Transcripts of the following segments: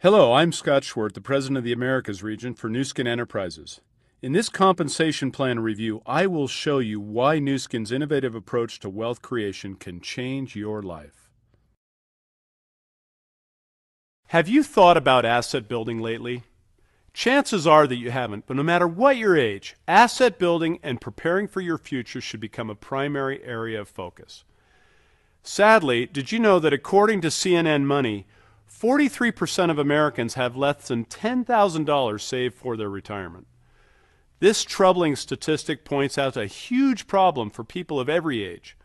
Hello, I'm Scott Schwerdt, the President of the Americas region for Nu Skin Enterprises. In this compensation plan review, I will show you why Nu Skin's innovative approach to wealth creation can change your life. Have you thought about asset building lately? Chances are that you haven't, but no matter what your age, asset building and preparing for your future should become a primary area of focus. Sadly, did you know that according to CNN Money, 43% of Americans have less than $10,000 saved for their retirement? This troubling statistic points out a huge problem for people of every age.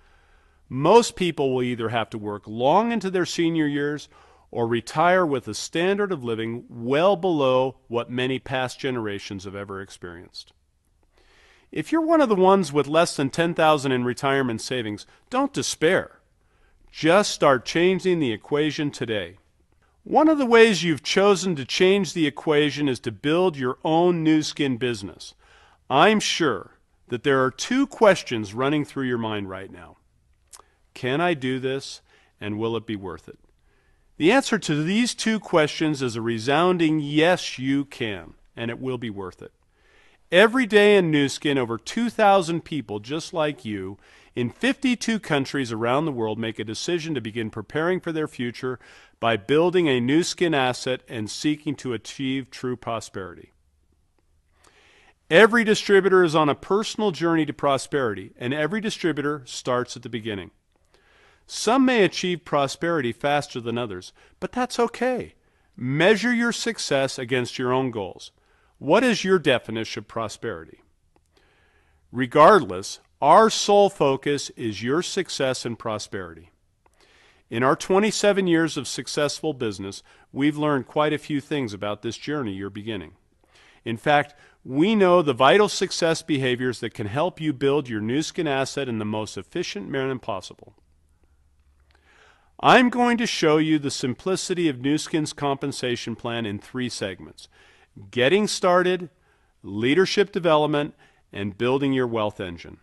Most people will either have to work long into their senior years or retire with a standard of living well below what many past generations have ever experienced. If you're one of the ones with less than 10,000 in retirement savings, don't despair. Just start changing the equation today. One of the ways you've chosen to change the equation is to build your own Nu Skin business. I'm sure that there are two questions running through your mind right now. Can I do this and will it be worth it? The answer to these two questions is a resounding yes, you can, and it will be worth it. Every day in Nu Skin, over 2,000 people just like you in 52 countries around the world make a decision to begin preparing for their future by building a Nu Skin asset and seeking to achieve true prosperity. Every distributor is on a personal journey to prosperity, and every distributor starts at the beginning. Some may achieve prosperity faster than others, but that's okay. Measure your success against your own goals. What is your definition of prosperity? Regardless, our sole focus is your success and prosperity. In our 27 years of successful business, we've learned quite a few things about this journey you're beginning. In fact, we know the vital success behaviors that can help you build your Nu Skin asset in the most efficient manner possible. I'm going to show you the simplicity of Nu Skin's compensation plan in three segments getting started, leadership development, and building your wealth engine.